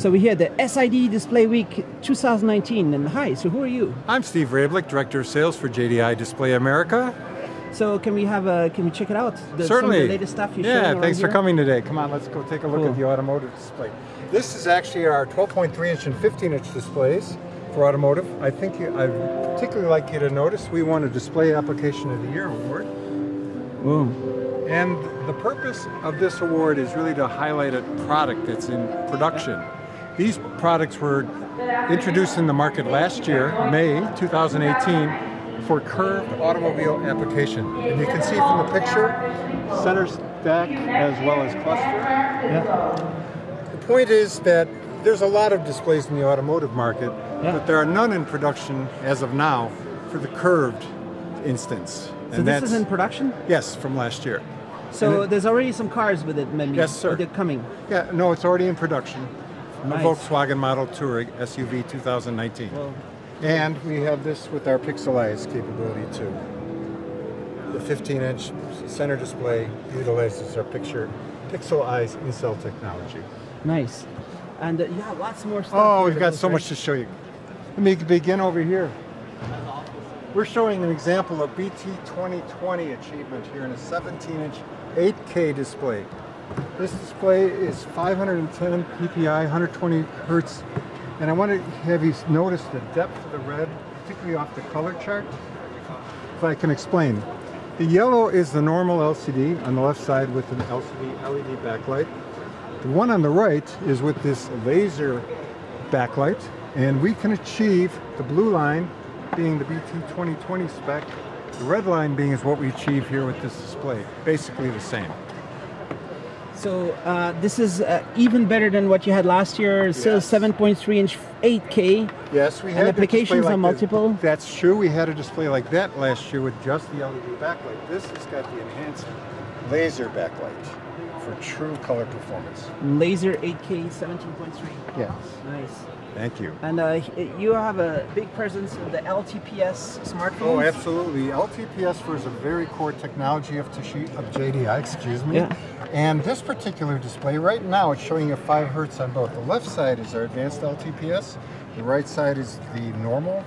So we're here at the SID Display Week 2019. And hi, so who are you? I'm Steve Rablick, Director of Sales for JDI Display America. So can we have a, can we check it out? The, Certainly. Some of the latest stuff you Yeah, showing thanks around for coming today. Come on, let's go take a look Cool. at the automotive display. This is actually our 12.3 inch and 15 inch displays for automotive. I think you, I'd particularly like you to notice we won a Display Application of the Year award. Whoa. And the purpose of this award is really to highlight a product that's in production. These products were introduced in the market last year, May 2018, for curved automobile application. And you can see from the picture, center stack as well as cluster. Yeah. The point is that there's a lot of displays in the automotive market, Yeah. but there are none in production as of now for the curved instance. So this is in production? Yes, from last year. So it- there's already some cars with it, maybe? Yes, sir. They're coming. Yeah, no, it's already in production. Nice. A Volkswagen Model Touareg SUV 2019. Well, And we have this with our Pixel Eyes capability too. The 15-inch center display utilizes our picture Pixel Eyes in-cell technology. nice. And uh, you have lots more stuff. Oh, we've got so very- much to show you. Let me begin over here. We're showing an example of BT 2020 achievement here in a 17-inch 8K display. This display is 510 ppi, 120 hertz, and I want to have you notice the depth of the red, particularly off the color chart. If I can explain. The yellow is the normal LCD on the left side with an LCD LED backlight. The one on the right is with this laser backlight, and we can achieve the blue line being the BT 2020 spec, the red line being is what we achieve here with this display. Basically the same. So uh, this is uh, even better than what you had last year. Still Yes. 7.3 inch 8K. Yes, we And had a applications like this. multiple? That's true. We had a display like that last year with just the LED backlight. This has got the enhanced laser backlight for true color performance. Laser 8K 17.3. Yes. Nice. Thank you. And uh, you have a big presence in the LTPS smartphones. Oh, absolutely. LTPS was a very core technology of, of JDI, excuse me. Yeah. And this particular display, right now, it's showing you 5 hertz on both. The left side is our advanced LTPS, the right side is the normal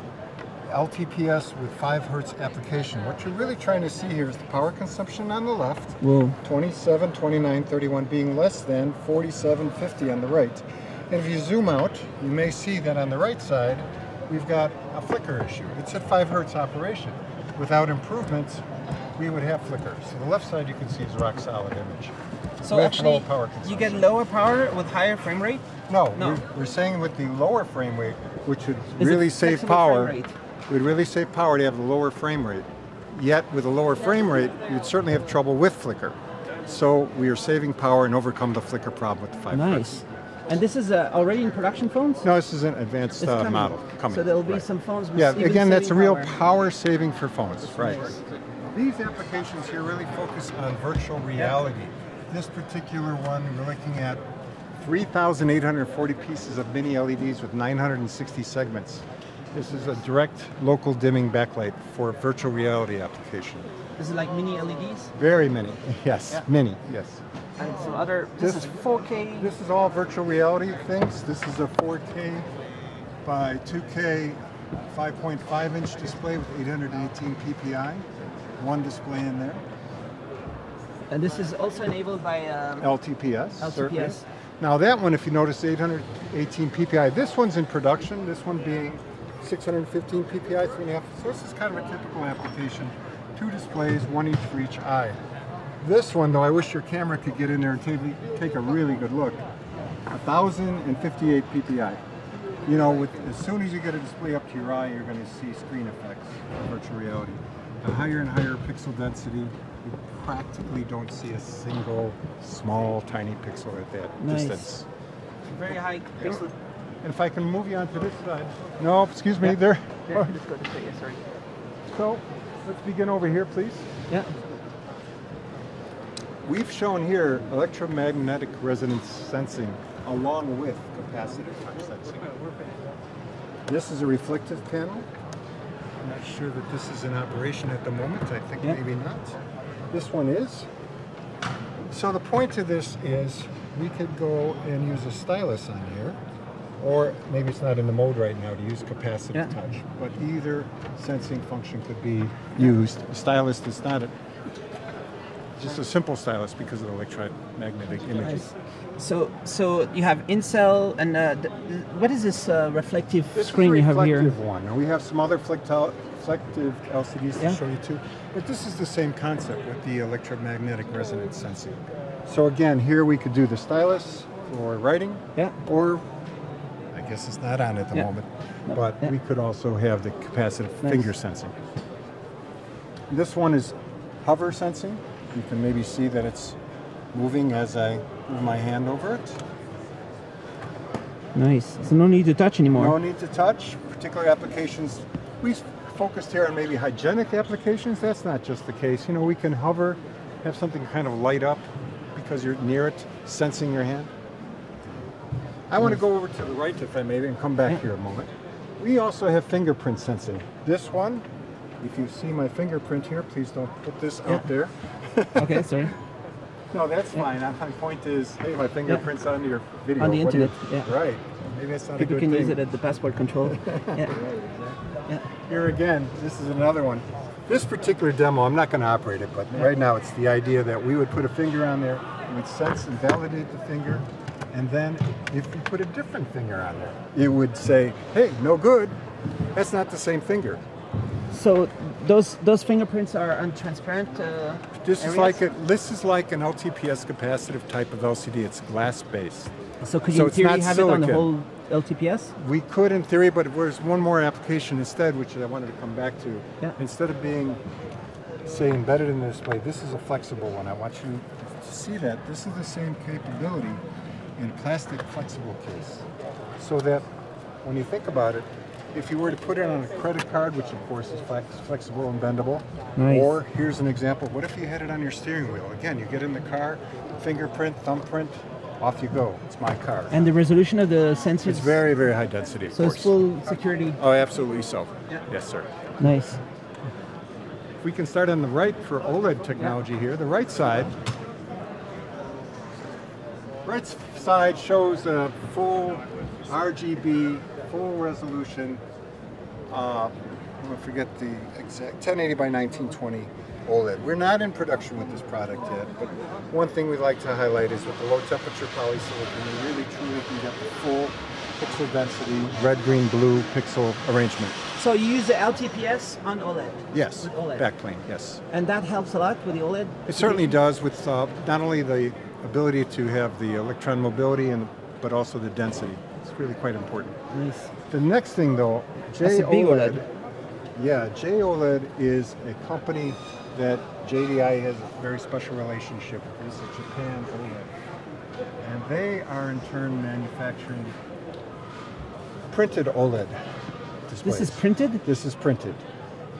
LTPS with 5 hertz application. What you're really trying to see here is the power consumption on the left, Whoa. 27, 29, 31 being less than 47, 50 on the right. And if you zoom out, you may see that on the right side, we've got a flicker issue. It's at 5 hertz operation. Without improvements, we would have flicker. So the left side you can see is a rock solid image. So With actually, power you get lower power with higher frame rate. No, No. We're, we're saying with the lower frame rate, which would Is really save flexible power, frame rate? would really save power to have the lower frame rate. Yet with a lower frame rate, you'd certainly have trouble with flicker. So we are saving power and overcome the flicker problem with the 5 Nice. And this is uh, already in production phones. No, this is an advanced uh, coming. model coming. So there'll be Right. some phones. With Yeah, again, that's a real power. power saving for phones, right? These applications here really focus on virtual reality. This particular one, we're looking at 3,840 pieces of mini LEDs with 960 segments. This is a direct local dimming backlight for virtual reality application. This is like mini LEDs Very many, yes, Yeah. many, yes. and some other. This, This- is 4K. This is all virtual reality things. This is a 4K by 2K 5.5 inch display with 818 ppi. One display in there. and this is also enabled by. Um, LTPS. certainly. LTPS. Now that one, if you notice, 818 ppi. This one's in production. This one being 615 ppi, three and a half. So this is kind of a typical application. Two displays, one each for each eye. This one, though, I wish your camera could get in there and take, take a really good look. 1,058 ppi. You know, with, as soon as you get a display up to your eye, you're going to see screen effects virtual reality. The higher and higher pixel density, you practically don't see a single small, tiny pixel at that Nice. distance. very high pixel. And if I can move you on to this side. No, excuse me, there. Yeah, let's go this way. Yeah, sorry. So, let's begin over here, please. Yeah. We've shown here electromagnetic resonance sensing along with capacitive touch sensing. This is a reflective panel. I'm not sure that this is in operation at the moment. I think Yeah. maybe not. This one is. So the point of this is we could go and use a stylus on here or maybe it's not in the mode right now to use capacitive Yeah. touch. But either sensing function could be used. The stylus is not a, just a simple stylus because of the electromagnetic images. Nice. So, so you have in-cell and uh, th- th- what is this uh, reflective This screen is a you have here? reflective one. And we have some other flectel- reflective LCDs Yeah. to show you too. But this is the same concept with the electromagnetic resonance sensing. So again, here we could do the stylus for writing, Yeah. or I guess it's not on at the Yeah. moment, but Yeah. we could also have the capacitive Nice. finger sensing. This one is hover sensing. You can maybe see that it's moving as I move my hand over it. Nice. So no need to touch anymore. No need to touch. Particular applications, we focused here on maybe hygienic applications. That's not just the case. You know, we can hover, have something kind of light up because you're near it, sensing your hand. I want to go over to the right, if I may, and come back here a moment. We also have fingerprint sensing. This one, if you see my fingerprint here, please don't put this Yeah. out there. okay, sorry. No, that's fine. My point is, hey, my fingerprint's on your video. On the do you- internet, yeah. Right. Maybe that's not People a good can thing. use it at the passport control. yeah. yeah. Here again, this is another one. This particular demo, I'm not going to operate it, but right now it's the idea that we would put a finger on there, we would sense and validate the finger, and then if you put a different finger on there, it would say, hey, no good. That's not the same finger. So those those fingerprints are untransparent. Uh, This is like a, this is like an LTPS capacitive type of LCD. It's glass based. So could so you in it's theory not have it on the whole LTPS? We could in theory, but there's one more application instead, which I wanted to come back to. Yeah. Instead of being, say, embedded in the display, this is a flexible one. I want you to see that. This is the same capability in a plastic flexible case. So that when you think about it, if you were to put it on a credit card, which of course is flex, flexible and bendable, Nice. or here's an example, what if you had it on your steering wheel? Again, you get in the car, fingerprint, thumbprint, off you go. It's my car. And the resolution of the sensors. It's very, very high density, of So course. it's full security. Oh, absolutely so. Yeah. Yes, sir. Nice. If we can start on the right for OLED technology here. The right side. Right s- side shows a full RGB, full resolution. Uh, I'm gonna forget the exact 1080 by 1920 OLED. We're not in production with this product yet, but one thing we'd like to highlight is with the low temperature polysilicon, you really truly can get the full pixel density, red, green, blue pixel arrangement. So you use the LTPS on OLED. Yes, OLED. backplane, yes. And that helps a lot with the OLED. It certainly does with uh, not only the ability to have the electron mobility and but also the density. It's really quite important. Nice. The next thing though, That's a big JOLED. OLED. Yeah, JOLED is a company that JDI has a very special relationship with. It's a Japan OLED. And they are in turn manufacturing printed OLED displays. This is printed, This is printed.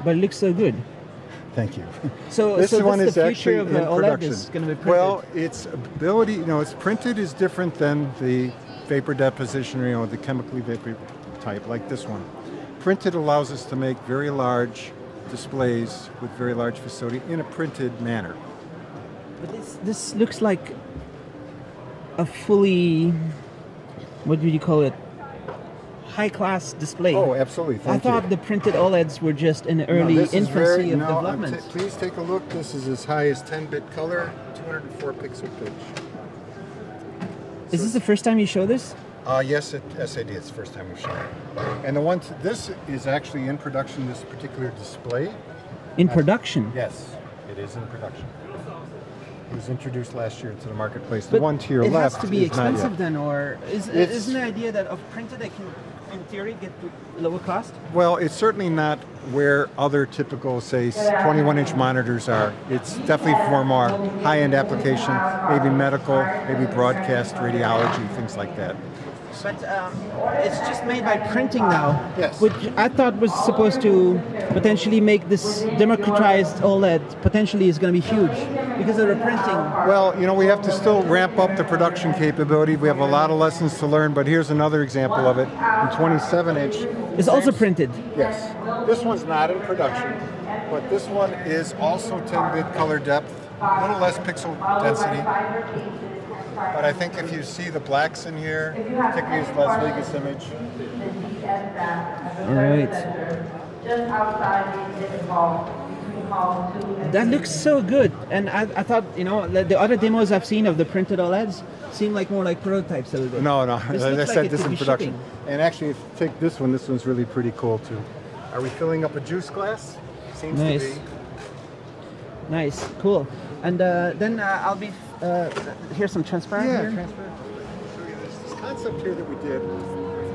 but it looks so good. Thank you. So, this so one is the actually of uh, in the OLED production. is going to be printed. Well, its ability, you know, it's printed is different than the vapor deposition, or, you know, the chemically vapor type, like this one. Printed allows us to make very large displays with very large facility in a printed manner. But this, this looks like a fully, what would you call it? High class display. Oh, absolutely. I Thank thought you. the printed OLEDs were just in the No, early infancy very- of no, development. please take a look. This is as high as 10-bit color, 204 pixel pitch. Is this the first time you show this? Uh, yes, it, SAD. It's the first time we've shown it. And the one, this is actually in production. This particular display. In production? Yes, it is in production. It was introduced last year to the marketplace. The But one to your it left It has to be expensive then, or is, It's- isn't the idea that of printed they can, in theory, get to lower cost? Well, it's certainly not where other typical, say, 21-inch monitors are. It's definitely for more high-end application, maybe medical, maybe broadcast, radiology, things like that. But um, it's just made by printing now, Yes. which I thought was supposed to potentially make this democratized OLED potentially is going to be huge because of the printing. Well, you know, we have to still ramp up the production capability. We have a lot of lessons to learn, but here's another example of it. In 27-inch, It's also printed. Yes. This one's not in production, but this one is also 10-bit color depth, a little less pixel density. But I think if you see the blacks in here, particularly this Las Vegas image, All right. Just outside the exhibit That looks so good. And I, I thought, you know, the, the other demos I've seen of the printed OLEDs seem like more like prototypes a little bit. no, no, This as I looks like this in production. shipping. And actually, if you take this one, this one's really pretty cool too. Are we filling up a juice glass? Seems Nice. to be. Nice, cool. And uh, then uh, I'll be, uh, here's some transparent Yeah, here. transparent. Show you this. This concept here that we did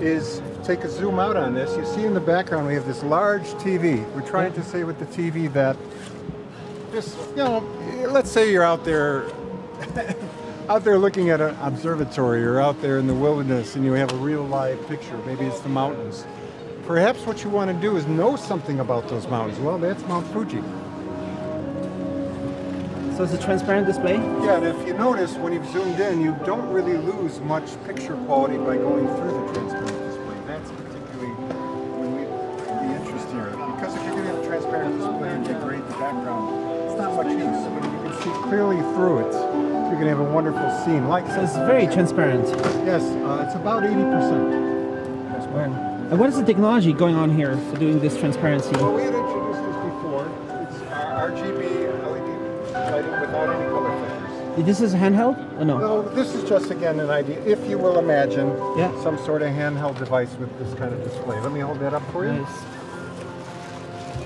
is take a zoom out on this. You see in the background we have this large TV. We're trying to say with the TV that just you know, let's say you're out there out there looking at an observatory or out there in the wilderness and you have a real live picture. Maybe it's the mountains. Perhaps what you want to do is know something about those mountains. Well, that's Mount Fuji. So it's a transparent display. Yeah, and if you notice, when you've zoomed in, you don't really lose much picture quality by going through the transparent particularly when we, the interest here. Because if you're going to have a transparent display and degrade the background, it's not much use. But if you can see clearly through it, you're going to have a wonderful scene. Like So it's very transparent. Yes, uh, it's about 80%. And what is the technology going on here for doing this transparency? Well, we This is handheld? Oh no. No, this is just again an idea. If you will imagine Yeah. some sort of handheld device with this kind of display. Let me hold that up for you. Nice.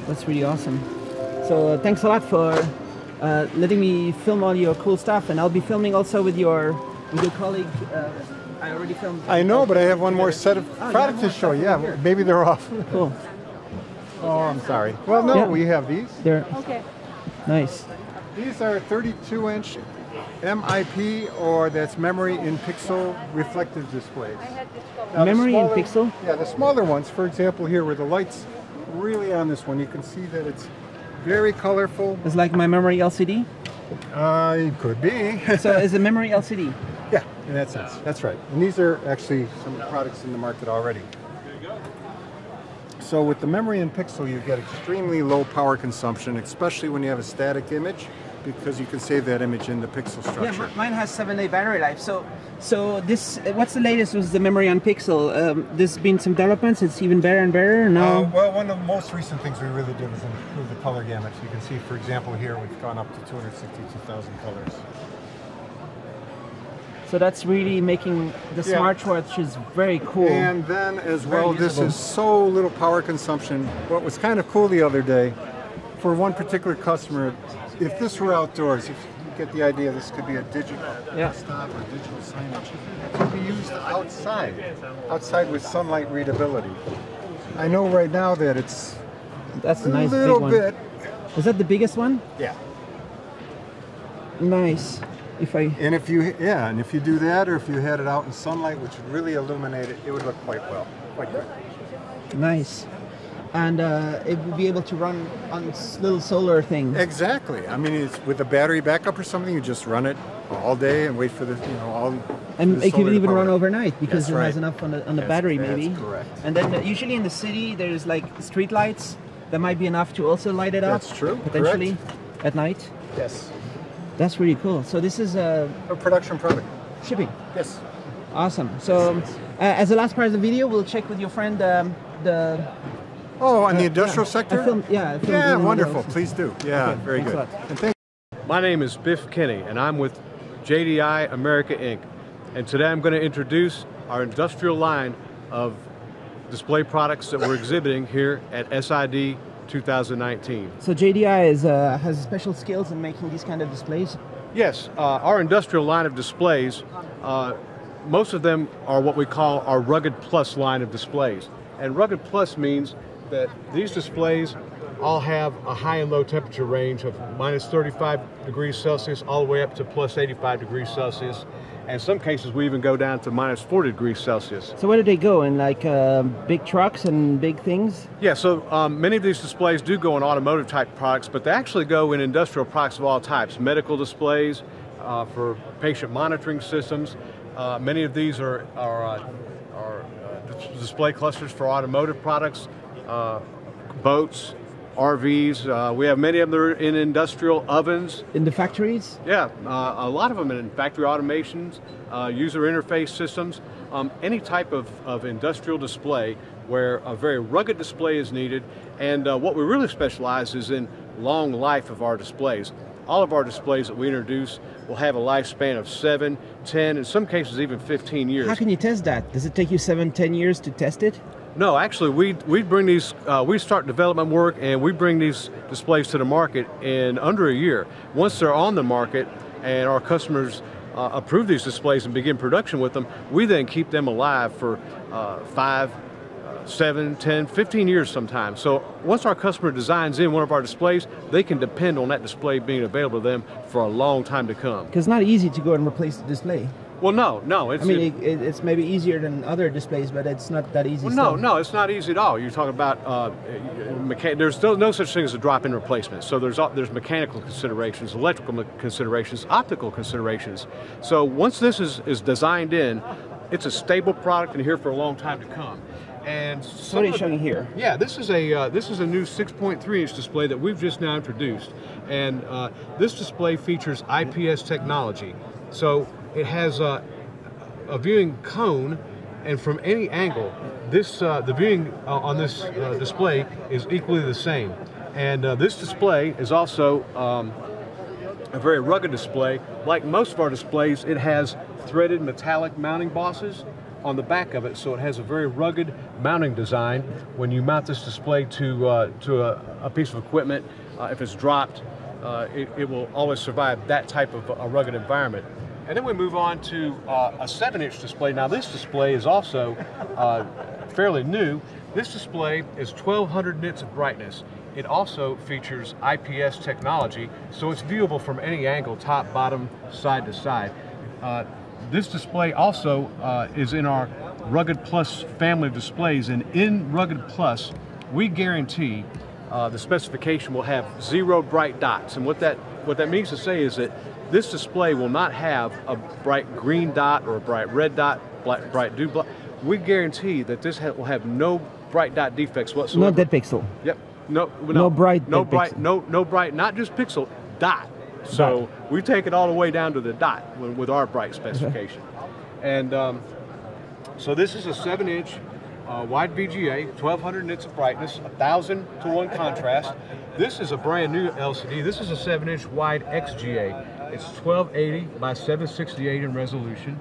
That's really awesome. So uh, thanks a lot for uh, letting me film all your cool stuff, and I'll be filming also with your with your colleague. Uh, I already filmed. I know, but I have one more set of Oh, you products to show. stuff Yeah, here. maybe they're off. Cool. Oh, I'm sorry. Well, no, Yeah. we have these. They're Okay. nice. These are 32 inch MIP, or that's memory in pixel reflective displays. Now, the Memory in pixel? Yeah, the smaller ones, for example, here where the light's really on this one, you can see that it's very colorful. It's like my memory LCD. Uh, it could be. So it's a memory LCD. Yeah, in that sense. That's right. And these are actually some products in the market already. So with the memory in pixel, you get extremely low power consumption, especially when you have a static image, because you can save that image in the pixel structure. mi- mine has seven day battery life. So, so this what's the latest with the memory on Pixel? Um, there's been some developments. It's even better and better. Uh, well, one of the most recent things we really did was improve the color gamut. You can see, for example, here we've gone up to 262,000 colors. so that's really making the Yeah. smartwatch is very cool. And then as well, this is so little power consumption. What was kind of cool the other day, for one particular customer, if this were outdoors, if you get the idea, this could be a digital Yeah. stop or digital signage. It could be used outside, outside with sunlight readability. I know right now that it's that's a nice little big one. bit, Is that the biggest one? yeah. Nice. If I And if you, yeah, and if you do that, or if you had it out in sunlight, which would really illuminate it, it would look quite well, quite good. nice, and uh, it will be able to run on little solar thing. Exactly. I mean, it's with a battery backup or something. You just run it all day and wait for the, you know, all. And it can even run overnight because That's it right. has enough on the, on the That's- battery, that's maybe. correct. And then uh, usually in the city, there's like street lights that might be enough to also light it up. That's true, Potentially at night. Yes. That's really cool. So this is uh, A production product. shipping. Yes. Awesome. So um, uh, as the last part of the video, we'll check with your friend um, the. Oh, on the industrial yeah, sector. I filmed, yeah, I filmed yeah, wonderful. those. Please do. Yeah, Okay, very good. And thank My name is Biff Kinney, and I'm with JDI America Inc. And today I'm going to introduce our industrial line of display products that we're exhibiting here at SID 2019. So JDI is uh, has special skills in making these kind of displays. Yes, uh, our industrial line of displays, uh, most of them are what we call our Rugged Plus line of displays. And Rugged Plus means that these displays all have a high and low temperature range of minus 35 degrees Celsius all the way up to plus 85 degrees Celsius. And in some cases, we even go down to minus 40 degrees Celsius. So where do they go in like uh, big trucks and big things? Yeah, so um, many of these displays do go in automotive type products, but they actually go in industrial products of all types. Medical displays uh, for patient monitoring systems. Uh, many of these are, are, uh, are uh, display clusters for automotive products, uh, boats, RVs. Uh, we have many of them that are in industrial ovens. In the factories? Yeah, uh, a lot of them in factory automations, uh, user interface systems, um, any type of, of industrial display where a very rugged display is needed. And uh, what we really specialize is in long life of our displays. All of our displays that we introduce will have a lifespan of 7, 10, in some cases even 15 years. How can you test that? Does it take you seven, ten years to test it? No, actually, we we bring these. Uh, we start development work, and we bring these displays to the market in under a year. Once they're on the market, and our customers uh, approve these displays and begin production with them, we then keep them alive for uh, five, seven, 10, 15 years sometimes. So once our customer designs in one of our displays, they can depend on that display being available to them for a long time to come. Because it's not easy to go and replace the display. Well, no, no. It's, I mean, it, it, it's maybe easier than other displays, but it's not that easy. Well, no, no, it's not easy at all. You're talking about uh, there's still no such thing as a drop-in replacement. So there's there's mechanical considerations, electrical me- considerations, optical considerations. So once this is, is designed in, it's a stable product and here for a long time to come. And So what are you of- showing here? yeah, this is a uh, this is a new 6.3 inch display that we've just now introduced, and uh, this display features IPS technology. So it has a, a viewing cone, and from any angle, this uh, the viewing uh, on this uh, display is equally the same. And uh, this display is also um, a very rugged display. Like most of our displays, it has threaded metallic mounting bosses on the back of it, so it has a very rugged mounting design. When you mount this display to uh, to a, a piece of equipment, uh, if it's dropped, uh, it, it will always survive that type of a rugged environment. And then we move on to uh, a 7-inch display. Now this display is also uh, fairly new. This display is 1200 nits of brightness. It also features IPS technology, so it's viewable from any angle, top, bottom, side to side. This display also uh, is in our Rugged Plus family of displays, and in Rugged Plus, we guarantee uh, the specification will have zero bright dots. And what that what that means to say is that this display will not have a bright green dot or a bright red dot, bright, bright dew black. We guarantee that this ha- will have no bright dot defects whatsoever. No dead pixel. Yep. No, no, No bright no bright, pixel. no, no bright, not just pixel, dot. So we take it all the way down to the dot with, our bright specification. And um, so this is a seven-inch uh, wide VGA, 1200 nits of brightness, 1000 to one contrast. This is a brand new LCD. This is a seven-inch wide XGA. It's 1280 by 768 in resolution.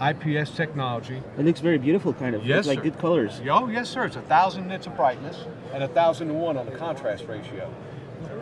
IPS technology. It looks very beautiful, kind of. Yes, like good colors. Oh, yes, sir. It's a thousand nits of brightness and a thousand to one on the contrast ratio.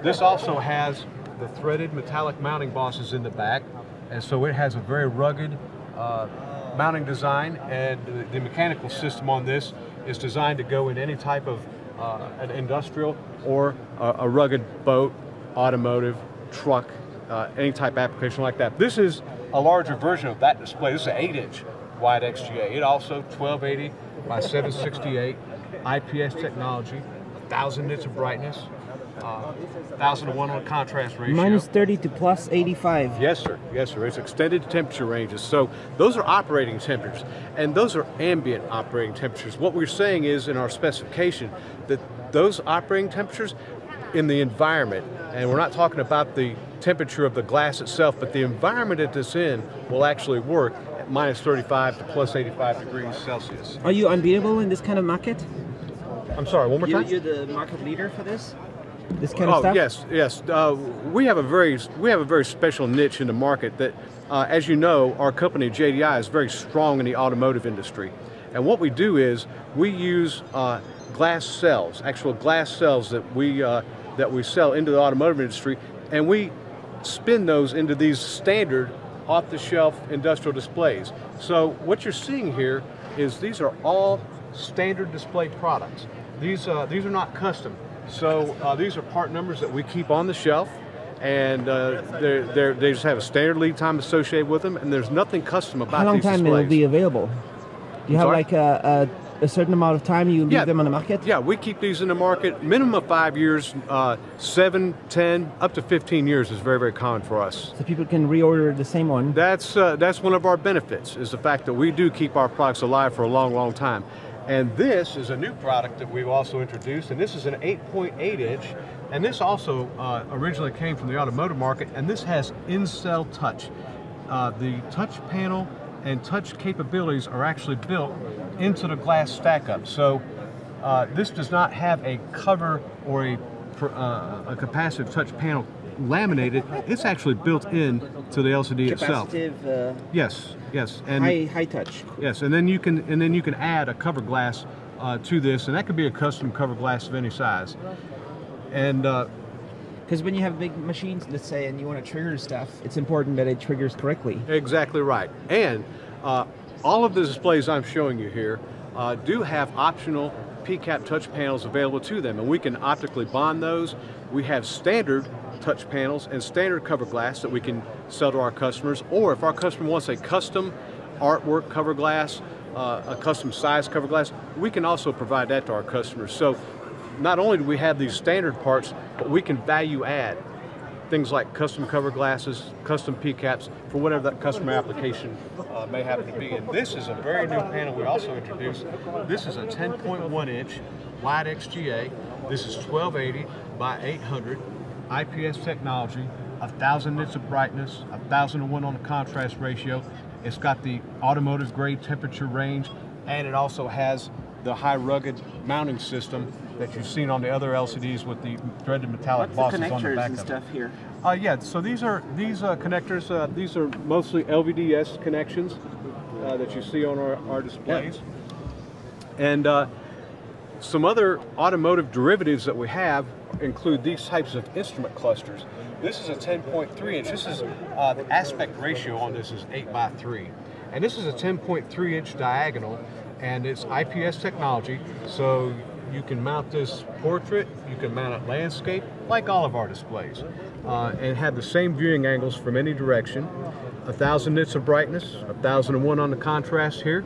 This also has the threaded metallic mounting bosses in the back, and so it has a very rugged uh, mounting design. And the, mechanical system on this is designed to go in any type of uh, an industrial or a, a rugged boat, automotive, truck, uh, any type of application like that. This is a larger version of that display. This is an 8-inch wide XGA. It also 1280 by 768, IPS technology, 1,000 nits of brightness, uh, 1,000 to 1 on contrast ratio. Minus 30 to plus 85. Yes, sir. Yes, sir. It's extended temperature ranges. So those are operating temperatures, and those are ambient operating temperatures. What we're saying is in our specification that those operating temperatures in the environment, and we're not talking about the temperature of the glass itself, but the environment that it's in will actually work at minus 35 to plus 85 degrees Celsius. Are you unbeatable in this kind of market? I'm sorry, one more You, time? you're the market leader for this? This kind oh stuff? yes, yes. Uh, we have a very we have a very special niche in the market that, uh, as you know, our company JDI is very strong in the automotive industry, and what we do is we use uh, glass cells, actual glass cells that we uh, that we sell into the automotive industry, and we spin those into these standard off-the-shelf industrial displays. So what you're seeing here is these are all standard display products. These uh, these are not custom. So uh, these are part numbers that we keep on the shelf, and uh, they're, they're, they just have a standard lead time associated with them, and there's nothing custom about How long these time displays. it'll be available? Do you have sorry? like a, a, a certain amount of time you leave Yeah. them on the market? Yeah, we keep these in the market minimum of five years, uh, seven, ten, up to 15 years is very, very common for us. So people can reorder the same one. That's uh, that's one of our benefits is the fact that we do keep our products alive for a long, long time. And this is a new product that we've also introduced, and this is an 8.8 inch. And this also uh, originally came from the automotive market, and this has in-cell touch. Uh, the touch panel and touch capabilities are actually built into the glass stack up. So uh, this does not have a cover or a, uh, a capacitive touch panel laminated. It's actually built in to the LCD itself. Uh, Yes, yes, and high high touch. yes, and then you can and then you can add a cover glass uh, to this, and that could be a custom cover glass of any size. And uh, Because when you have big machines, let's say, and you want to trigger stuff, it's important that it triggers correctly. Exactly right. And uh, all of the displays I'm showing you here uh, do have optional PCAP touch panels available to them, and we can optically bond those. We have standard touch panels and standard cover glass that we can sell to our customers, or if our customer wants a custom artwork cover glass, uh, a custom size cover glass, we can also provide that to our customers. So not only do we have these standard parts, but we can value add things like custom cover glasses, custom PCAPs for whatever that customer application uh, may happen to be. And this is a very new panel we also introduced. This is a 10.1 inch wide XGA. This is 1280 by 800 IPS technology, a 1,000 nits of brightness, a thousand to one on the contrast ratio. It's got the automotive grade temperature range, and it also has the high rugged mounting system that you've seen on the other LCDs with the threaded metallic What's the bosses on the connectors back and of stuff it. here? Uh, yeah, so these are these uh, connectors. Uh, these are mostly LVDS connections uh, that you see on our, our displays, and uh, some other automotive derivatives that we have include these types of instrument clusters. This is a 10.3 inch. This is uh, the aspect ratio on this is 8 by 3, and this is a 10.3 inch diagonal, and it's IPS technology. So you can mount this portrait, you can mount it landscape, like all of our displays, uh, and have the same viewing angles from any direction. A thousand nits of brightness, a thousand and one on the contrast here.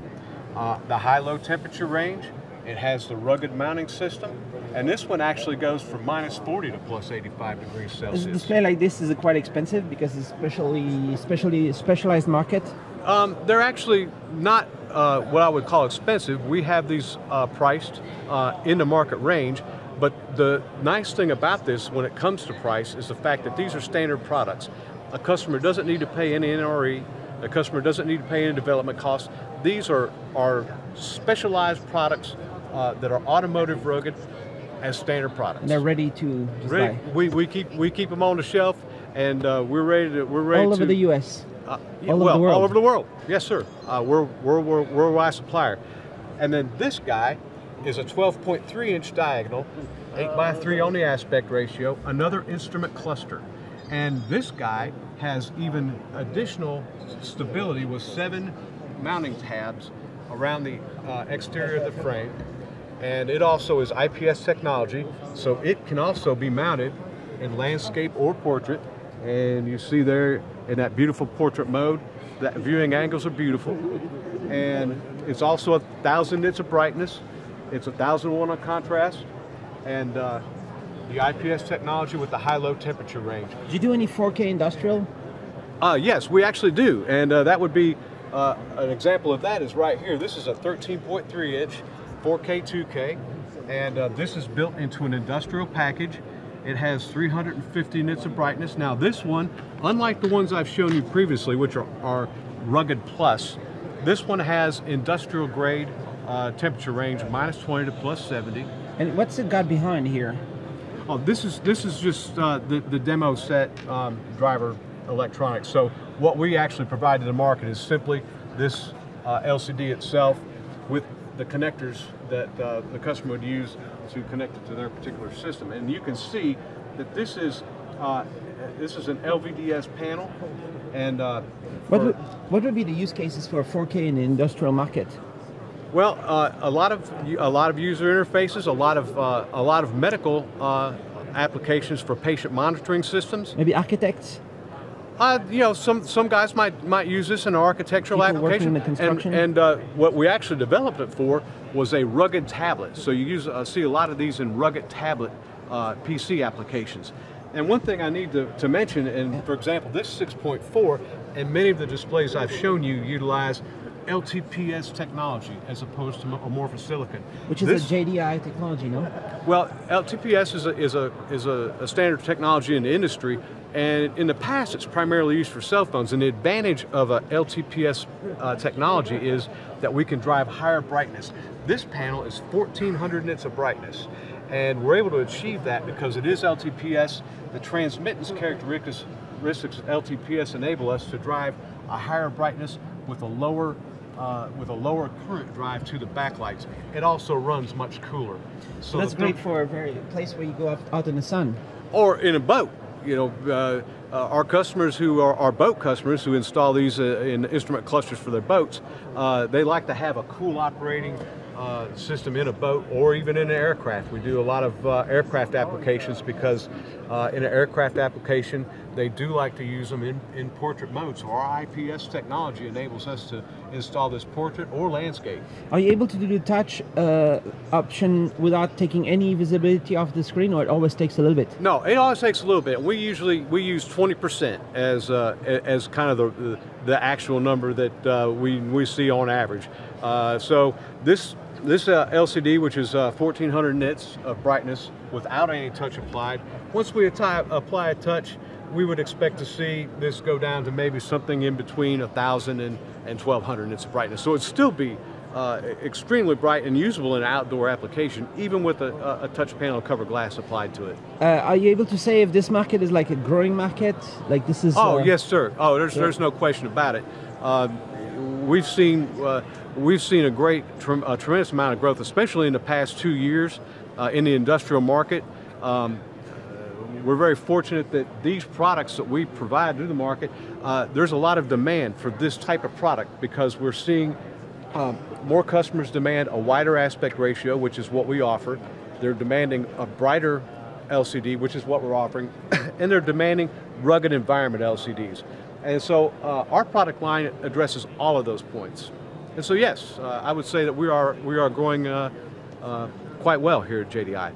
Uh, the high-low temperature range. It has the rugged mounting system, and this one actually goes from minus 40 to plus 85 degrees Is a Celsius. display like this is quite expensive because it's especially especially specialized market. Um, they're actually not uh, what I would call expensive. We have these uh, priced uh, in the market range, but the nice thing about this when it comes to price is the fact that these are standard products. A customer doesn't need to pay any NRE. A customer doesn't need to pay any development costs. These are, are specialized products uh, that are automotive rugged as standard products. And they're ready to Ready- we, we keep we keep them on the shelf, and uh, we're ready to we're ready All over to the U.S. uh, All over well, the world. all over the world. Yes, sir. Uh, we're, we're, we're worldwide supplier. And then this guy is a 12.3 inch diagonal, 8 by 3 on the aspect ratio, another instrument cluster. And this guy has even additional stability with seven mounting tabs around the uh, exterior of the frame. And it also is IPS technology, so it can also be mounted in landscape or portrait. And you see there in that beautiful portrait mode, that viewing angles are beautiful. And it's also a thousand nits of brightness. It's a thousand one on contrast. And uh, the IPS technology with the high-low temperature range. Do you do any 4K industrial? Uh, yes, we actually do, and uh, that would be uh, an example of that is right here. This is a 13.3 inch 4K 2K, and uh, this is built into an industrial package. It has 350 nits of brightness. Now this one, unlike the ones I've shown you previously, which are, are rugged plus, this one has industrial grade uh, temperature range minus 20 to plus 70. And what's it got behind here? Oh, this is this is just uh, the the demo set um, driver electronics. So what we actually provide to the market is simply this uh, LCD itself with the connectors that uh, the customer would use to connect it to their particular system. And you can see that this is uh, this is an LVDS panel, and uh, What would, what would be the use cases for 4K in the industrial market? Well, uh, a lot of a lot of user interfaces, a lot of uh, a lot of medical uh, applications for patient monitoring systems. Maybe architects? Uh, you know, some some guys might might use this in an architectural People application. in the construction? And, and uh, what we actually developed it for was a rugged tablet. So you use uh, see a lot of these in rugged tablet uh, PC applications. And one thing I need to, to mention, and for example, this 6.4 and many of the displays I've shown you utilize LTPS technology as opposed to amorphous silicon. Which is This- a JDI technology, no? well, LTPS is a, is a, is a, a standard technology in the industry, and in the past it's primarily used for cell phones. And the advantage of a LTPS uh, technology is that we can drive higher brightness. This panel is 1400 nits of brightness, and we're able to achieve that because it is LTPS. The transmittance characteristics of LTPS enable us to drive a higher brightness with a lower uh, with a lower current drive to the backlights. It also runs much cooler. So That's great for a very place where you go out, out in the sun. or in a boat. You know, uh, uh, our customers who are our boat customers who install these uh, in instrument clusters for their boats, they like to have a cool operating uh, system in a boat or even in an aircraft. We do a lot of uh, aircraft applications because uh, in an aircraft application, they do like to use them in, in portrait mode. So our IPS technology enables us to install this portrait or landscape. Are you able to do the touch uh, option without taking any visibility off the screen, or it always takes a little bit? No, it always takes a little bit. We usually we use 20% as uh, as kind of the the actual number that uh, we we see on average. Uh, so this this uh, LCD, which is uh, 1400 nits of brightness without any touch applied, once we apply a touch, we would expect to see this go down to maybe something in between 1,000 and, and 1,200 nits of brightness. So it'd still be uh, extremely bright and usable in an outdoor application, even with a, a- a touch panel cover glass applied to it. Uh, are you able to say if this market is like a growing market? Like this is. Oh uh, yes, sir. Oh, there's yeah. there's no question about it. We've seen uh, we've seen a great a tremendous amount of growth, especially in the past two years uh, in the industrial market. Um, we're very fortunate that these products that we provide to the market, uh, there's a lot of demand for this type of product because we're seeing um, more customers demand a wider aspect ratio, which is what we offer. They're demanding a brighter LCD, which is what we're offering, and they're demanding rugged environment LCDs. And so uh, our product line addresses all of those points. And so yes, uh, I would say that we are we are growing uh, uh, quite well here at JDI.